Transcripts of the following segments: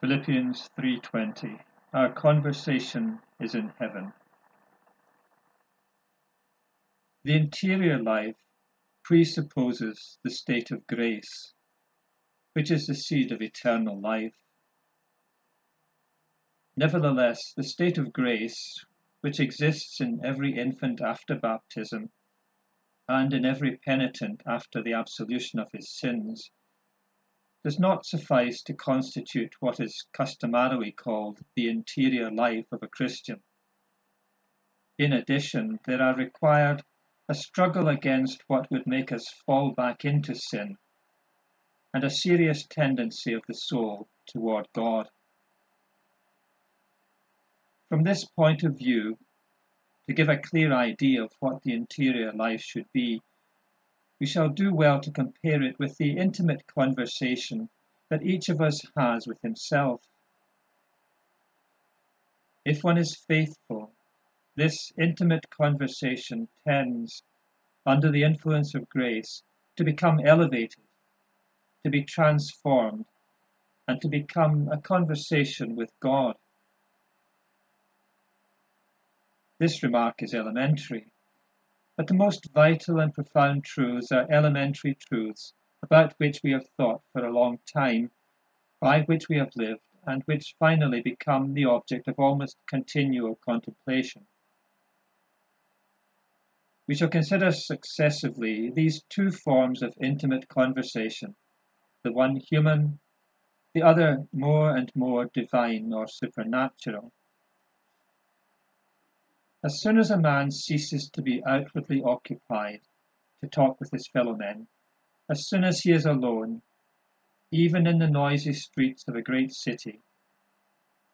Philippians 3:20 Our conversation is in heaven. The interior life presupposes the state of grace, which is the seed of eternal life. Nevertheless, the state of grace, which exists in every infant after baptism, and in every penitent after the absolution of his sins, does not suffice to constitute what is customarily called the interior life of a Christian. In addition, there are required a struggle against what would make us fall back into sin, and a serious tendency of the soul toward God. From this point of view, to give a clear idea of what the interior life should be, we shall do well to compare it with the intimate conversation that each of us has with himself. If one is faithful, this intimate conversation tends, under the influence of grace, to become elevated, to be transformed, and to become a conversation with God. This remark is elementary, but the most vital and profound truths are elementary truths about which we have thought for a long time, by which we have lived, and which finally become the object of almost continual contemplation. We shall consider successively these two forms of intimate conversation, the one human, the other more and more divine or supernatural. As soon as a man ceases to be outwardly occupied to talk with his fellow men, as soon as he is alone, even in the noisy streets of a great city,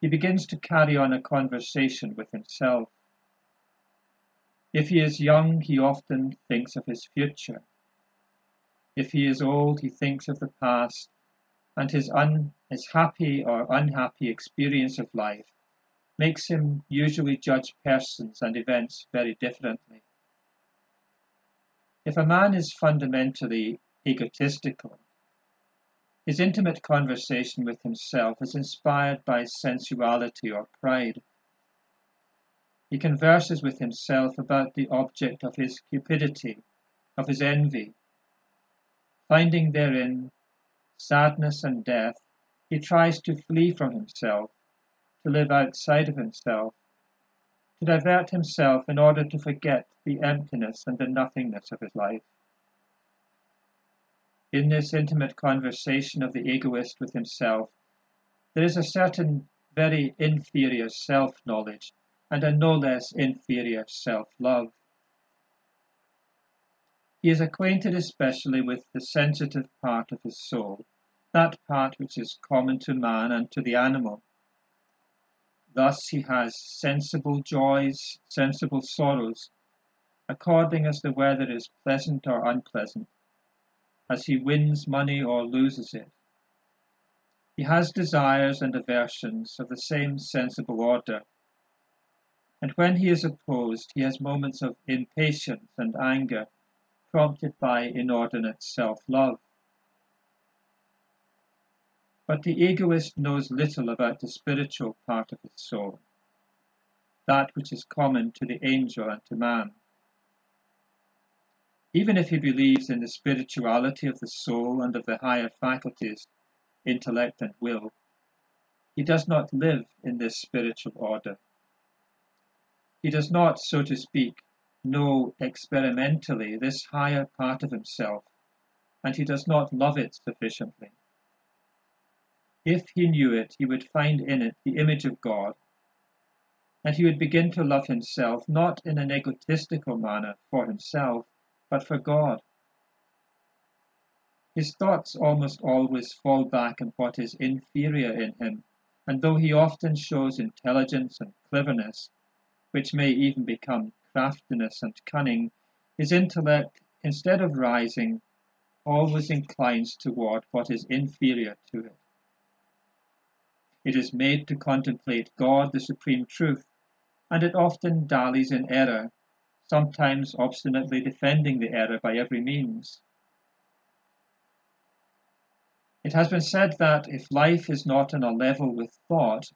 he begins to carry on a conversation with himself. If he is young, he often thinks of his future. If he is old, he thinks of the past, and his, un, his happy or unhappy experience of life makes him usually judge persons and events very differently. If a man is fundamentally egotistical, his intimate conversation with himself is inspired by sensuality or pride. He converses with himself about the object of his cupidity, of his envy. Finding therein sadness and death, he tries to flee from himself to live outside of himself, to divert himself in order to forget the emptiness and the nothingness of his life. In this intimate conversation of the egoist with himself, there is a certain very inferior self knowledge and a no less inferior self love. He is acquainted especially with the sensitive part of his soul, that part which is common to man and to the animal, Thus he has sensible joys, sensible sorrows, according as the weather is pleasant or unpleasant, as he wins money or loses it. He has desires and aversions of the same sensible order, and when he is opposed, he has moments of impatience and anger prompted by inordinate self-love. But the egoist knows little about the spiritual part of his soul, that which is common to the angel and to man. Even if he believes in the spirituality of the soul and of the higher faculties, intellect and will, he does not live in this spiritual order. He does not, so to speak, know experimentally this higher part of himself, and he does not love it sufficiently. If he knew it, he would find in it the image of God, and he would begin to love himself not in an egotistical manner for himself, but for God. His thoughts almost always fall back on what is inferior in him, and though he often shows intelligence and cleverness, which may even become craftiness and cunning, his intellect, instead of rising, always inclines toward what is inferior to it. It is made to contemplate God, the supreme truth, and it often dallies in error, sometimes obstinately defending the error by every means. It has been said that if life is not on a level with thought,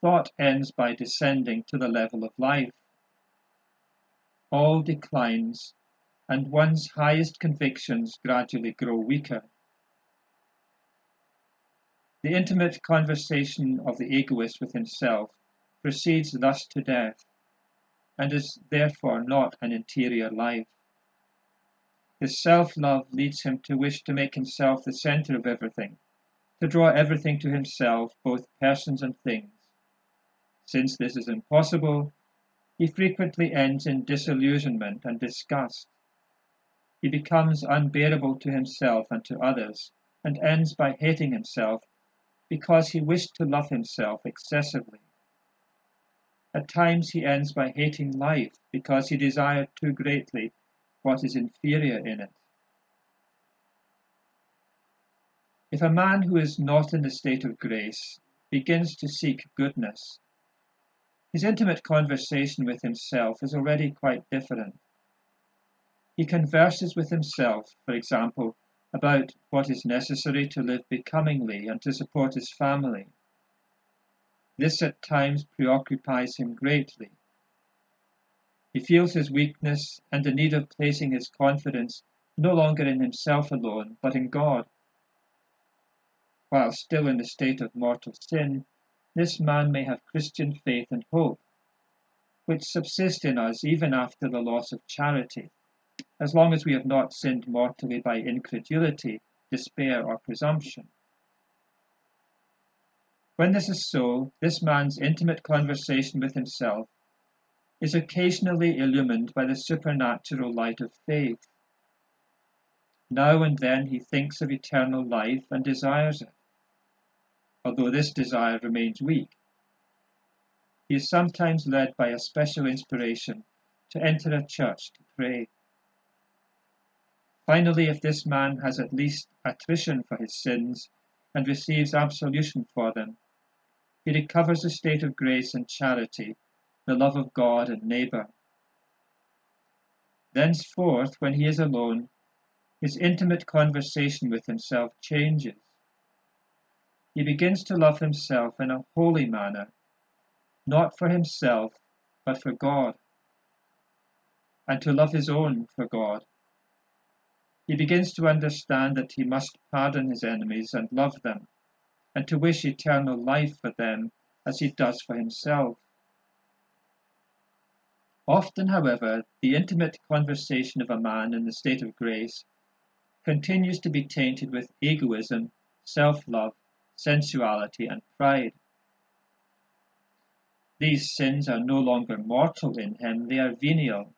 thought ends by descending to the level of life. All declines, and one's highest convictions gradually grow weaker. The intimate conversation of the egoist with himself proceeds thus to death, and is therefore not an interior life. His self-love leads him to wish to make himself the center of everything, to draw everything to himself, both persons and things. Since this is impossible, he frequently ends in disillusionment and disgust. He becomes unbearable to himself and to others, and ends by hating himself because he wished to love himself excessively. At times he ends by hating life because he desired too greatly what is inferior in it. If a man who is not in the state of grace begins to seek goodness, his intimate conversation with himself is already quite different. He converses with himself, for example, about what is necessary to live becomingly and to support his family. This at times preoccupies him greatly he feels his weakness and the need of placing his confidence no longer in himself alone, but in God. While still in the state of mortal sin, this man may have Christian faith and hope, which subsist in us even after the loss of charity, as long as we have not sinned mortally by incredulity, despair, or presumption. When this is so, this man's intimate conversation with himself is occasionally illumined by the supernatural light of faith. Now and then he thinks of eternal life and desires it, although this desire remains weak. He is sometimes led by a special inspiration to enter a church to pray. Finally, if this man has at least attrition for his sins and receives absolution for them, he recovers a state of grace and charity the love of God and neighbour. Thenceforth, when he is alone, his intimate conversation with himself changes. He begins to love himself in a holy manner, not for himself, but for God, and to love his own for God. He begins to understand that he must pardon his enemies and love them, and to wish eternal life for them as he does for himself. Often, however, the intimate conversation of a man in the state of grace continues to be tainted with egoism, self-love, sensuality, and pride. These sins are no longer mortal in him, they are venial.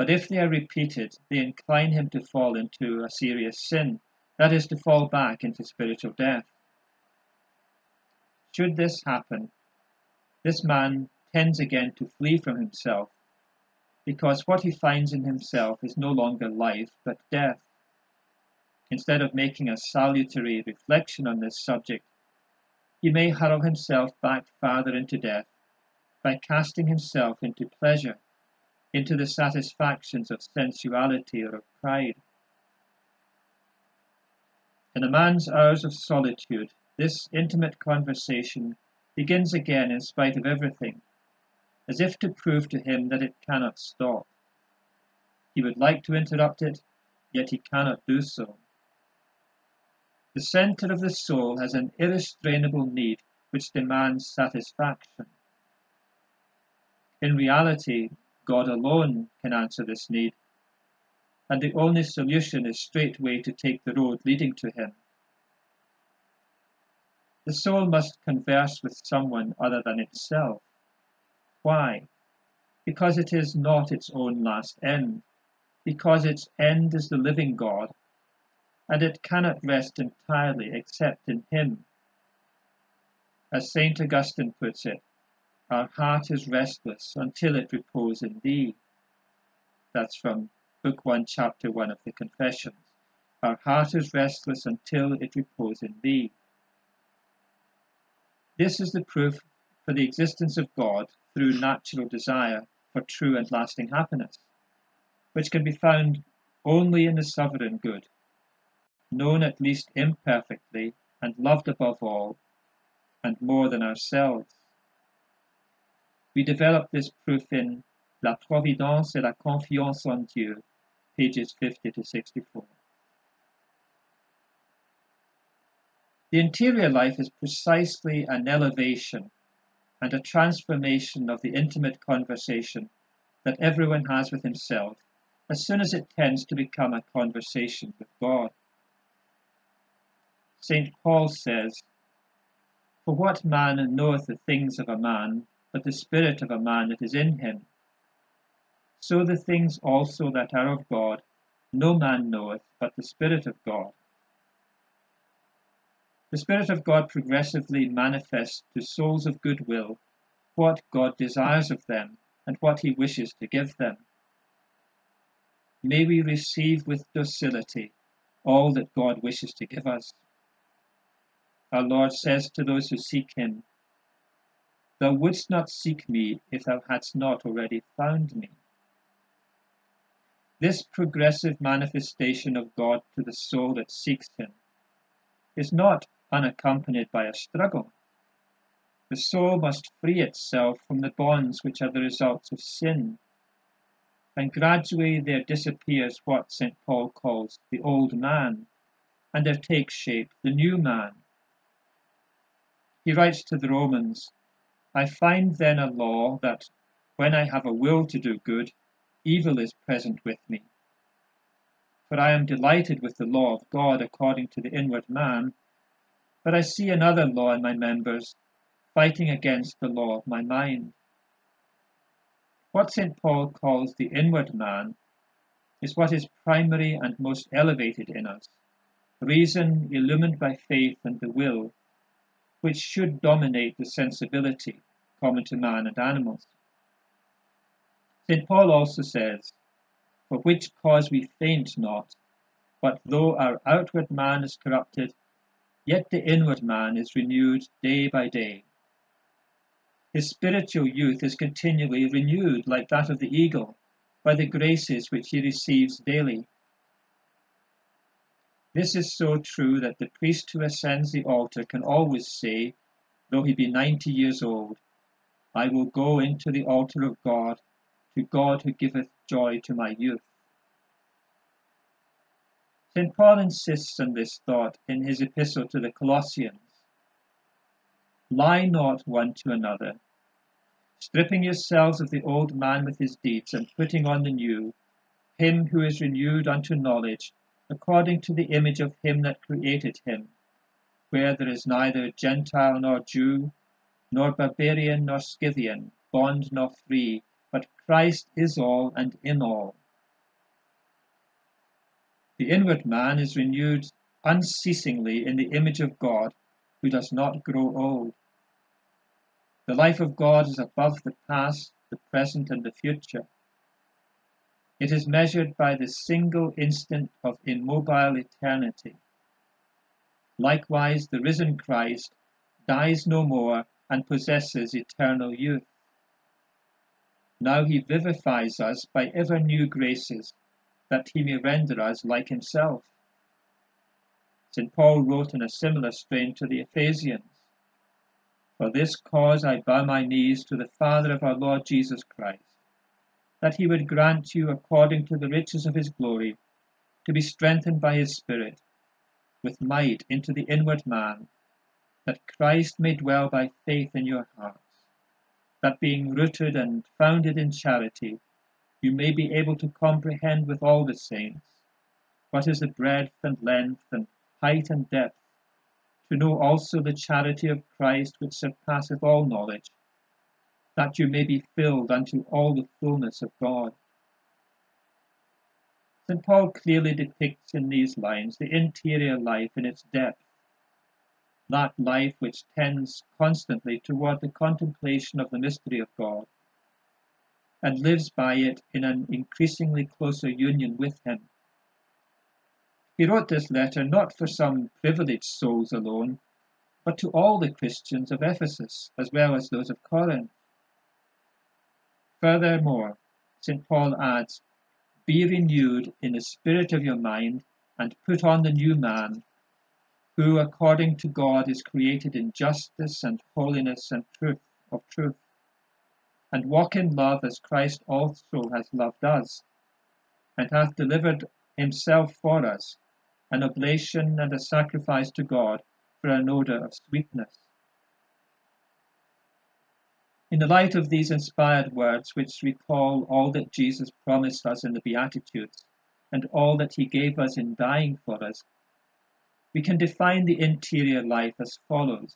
But if they are repeated, they incline him to fall into a serious sin, that is, to fall back into spiritual death. Should this happen, this man tends again to flee from himself because what he finds in himself is no longer life but death. Instead of making a salutary reflection on this subject, he may hurl himself back farther into death by casting himself into pleasure, into the satisfactions of sensuality or of pride. In a man's hours of solitude, this intimate conversation begins again in spite of everything, as if to prove to him that it cannot stop. He would like to interrupt it, yet he cannot do so. The center of the soul has an irrestrainable need which demands satisfaction. In reality, God alone can answer this need, and the only solution is straightway to take the road leading to Him. The soul must converse with someone other than itself. Why? Because it is not its own last end, because its end is the living God, and it cannot rest entirely except in Him. As St. Augustine puts it, our heart is restless until it repose in Thee. That's from Book 1, Chapter 1 of the Confessions. Our heart is restless until it repose in Thee. This is the proof for the existence of God through natural desire for true and lasting happiness, which can be found only in the sovereign good. known at least imperfectly, and loved above all, and more than ourselves. We develop this proof in La Providence et la Confiance en Dieu, pages 50 to 64. The interior life is precisely an elevation and a transformation of the intimate conversation that everyone has with himself as soon as it tends to become a conversation with God. St. Paul says, For what man knoweth the things of a man, but the spirit of a man that is in him? So the things also that are of God, no man knoweth but the Spirit of God. The Spirit of God progressively manifests to souls of good will what God desires of them and what He wishes to give them. May we receive with docility all that God wishes to give us. Our Lord says to those who seek Him, Thou wouldst not seek me if thou hadst not already found me. This progressive manifestation of God to the soul that seeks Him is not unaccompanied by a struggle. The soul must free itself from the bonds which are the results of sin, and gradually there disappears what St. Paul calls the old man, and there takes shape the new man. He writes to the Romans, I find then a law that when I have a will to do good, evil is present with me. For I am delighted with the law of God according to the inward man, but I see another law in my members, fighting against the law of my mind. What St. Paul calls the inward man is what is primary and most elevated in us, reason illumined by faith and the will, which should dominate the sensibility common to man and animals. St. Paul also says, For which cause we faint not, but though our outward man is corrupted, Yet the inward man is renewed day by day. His spiritual youth is continually renewed like that of the eagle by the graces which he receives daily. This is so true that the priest who ascends the altar can always say, though he be ninety years old, I will go into the altar of God, to God who giveth joy to my youth. St. Paul insists on this thought in his epistle to the Colossians. Lie not one to another, stripping yourselves of the old man with his deeds, and putting on the new, him who is renewed unto knowledge, according to the image of him that created him, where there is neither Gentile nor Jew, nor barbarian nor Scythian, bond nor free, but Christ is all and in all. The inward man is renewed unceasingly in the image of God, who does not grow old. The life of God is above the past, the present, and the future. It is measured by the single instant of immobile eternity. Likewise, the risen Christ dies no more and possesses eternal youth. Now he vivifies us by ever new graces that he may render us like himself. St. Paul wrote in a similar strain to the Ephesians For this cause I bow my knees to the Father of our Lord Jesus Christ, that he would grant you, according to the riches of his glory, to be strengthened by his Spirit, with might into the inward man, that Christ may dwell by faith in your hearts, that being rooted and founded in charity, you may be able to comprehend with all the saints what is the breadth and length and height and depth, to know also the charity of Christ which surpasseth all knowledge, that you may be filled unto all the fullness of God. St. Paul clearly depicts in these lines the interior life in its depth, that life which tends constantly toward the contemplation of the mystery of God and lives by it in an increasingly closer union with him. He wrote this letter not for some privileged souls alone, but to all the Christians of Ephesus as well as those of Corinth. Furthermore, St. Paul adds, Be renewed in the spirit of your mind, and put on the new man, who according to God is created in justice and holiness and truth of truth, and walk in love as Christ also has loved us, and hath delivered himself for us, an oblation and a sacrifice to God for an odour of sweetness. In the light of these inspired words, which recall all that Jesus promised us in the Beatitudes and all that he gave us in dying for us, we can define the interior life as follows.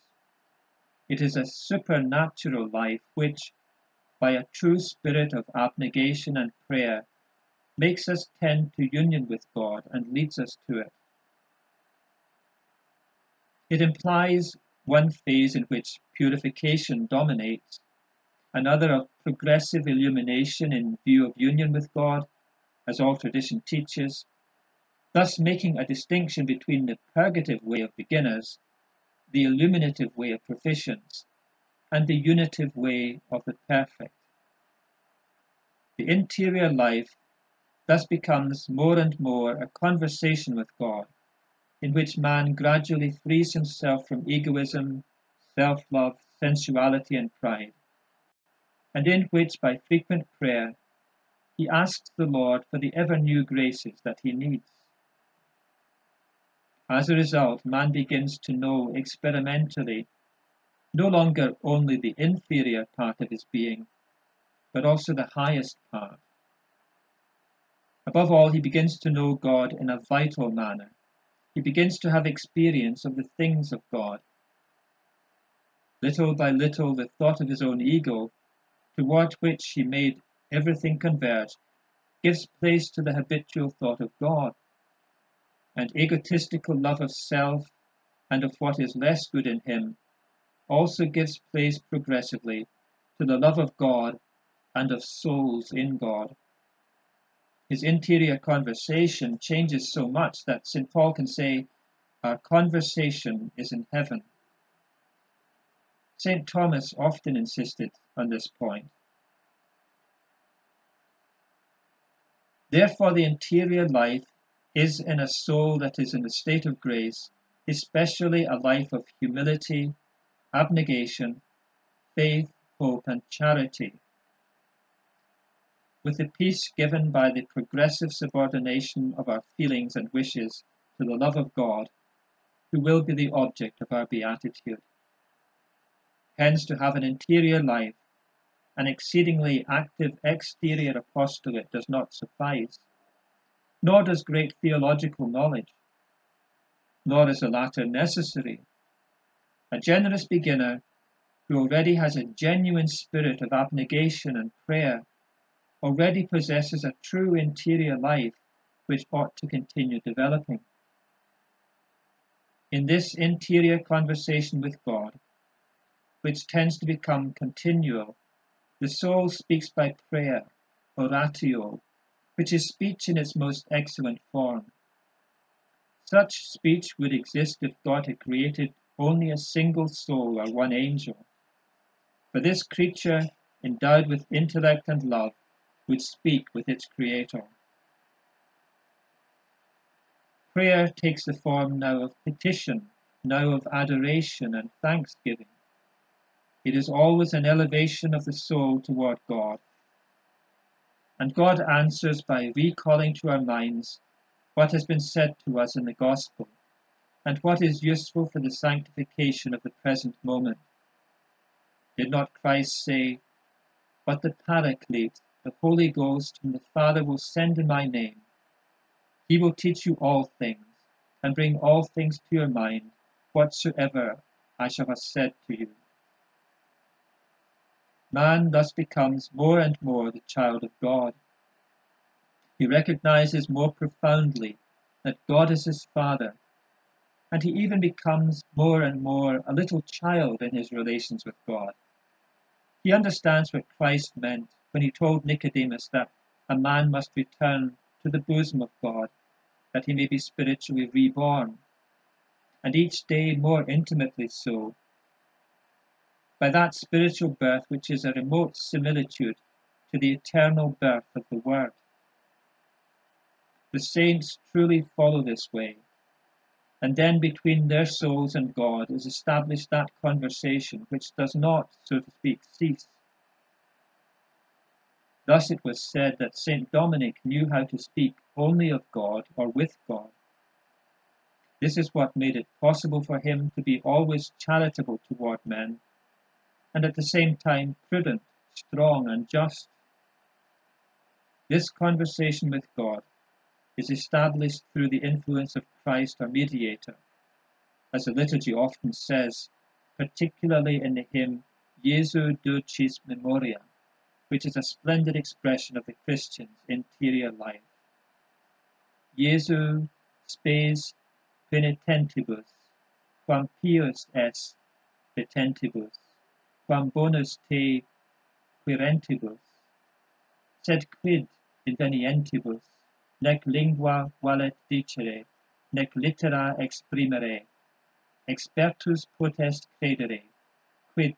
It is a supernatural life which, by a true spirit of abnegation and prayer, makes us tend to union with God and leads us to it. It implies one phase in which purification dominates another of progressive illumination in view of union with God, as all tradition teaches, thus making a distinction between the purgative way of beginners, the illuminative way of proficients, and the unitive way of the perfect. The interior life thus becomes more and more a conversation with God, in which man gradually frees himself from egoism, self love, sensuality, and pride and in which by frequent prayer he asks the Lord for the ever new graces that he needs. As a result, man begins to know experimentally no longer only the inferior part of his being, but also the highest part. Above all, he begins to know God in a vital manner. He begins to have experience of the things of God. Little by little, the thought of his own ego toward which he made everything converge, gives place to the habitual thought of God, and egotistical love of self and of what is less good in him also gives place progressively to the love of God and of souls in God. His interior conversation changes so much that St. Paul can say, Our conversation is in heaven. St. Thomas often insisted on this point. Therefore, the interior life is in a soul that is in a state of grace, especially a life of humility, abnegation, faith, hope, and charity. With the peace given by the progressive subordination of our feelings and wishes to the love of God, who will be the object of our beatitude. Hence, to have an interior life an exceedingly active exterior apostolate does not suffice, nor does great theological knowledge, nor is the latter necessary. A generous beginner who already has a genuine spirit of abnegation and prayer already possesses a true interior life which ought to continue developing. In this interior conversation with God, which tends to become continual the soul speaks by prayer, oratio, which is speech in its most excellent form. Such speech would exist if God had created only a single soul or one angel. For this creature, endowed with intellect and love, would speak with its Creator. Prayer takes the form now of petition, now of adoration and thanksgiving. It is always an elevation of the soul toward God. And God answers by recalling to our minds what has been said to us in the Gospel and what is useful for the sanctification of the present moment. Did not Christ say, But the Paraclete, the Holy Ghost, whom the Father will send in my name, he will teach you all things, and bring all things to your mind, whatsoever I shall have said to you. Man thus becomes more and more the child of God. He recognizes more profoundly that God is his Father, and he even becomes more and more a little child in his relations with God. He understands what Christ meant when he told Nicodemus that a man must return to the bosom of God, that he may be spiritually reborn, and each day more intimately so, by that spiritual birth which is a remote similitude to the eternal birth of the Word. The saints truly follow this way, and then between their souls and God is established that conversation which does not, so to speak, cease. Thus it was said that Saint Dominic knew how to speak only of God or with God. This is what made it possible for him to be always charitable toward men, and at the same time prudent, strong, and just. This conversation with God is established through the influence of Christ our mediator, as the liturgy often says, particularly in the hymn Jesu Dulcis Memoria, which is a splendid expression of the Christian's interior life. Jesu spes penitentibus, quam pius es petentibus, quam bonus te quaerentibus, sed quid invenientibus, nec lingua valet dicere, nec littera exprimere, expertus potest credere, quid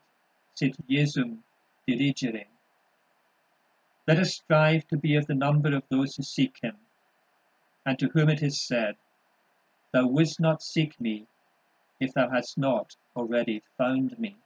sit Jesum diligere. Let us strive to be of the number of those who seek him, and to whom it is said, Thou wouldst not seek me if thou hadst not already found me.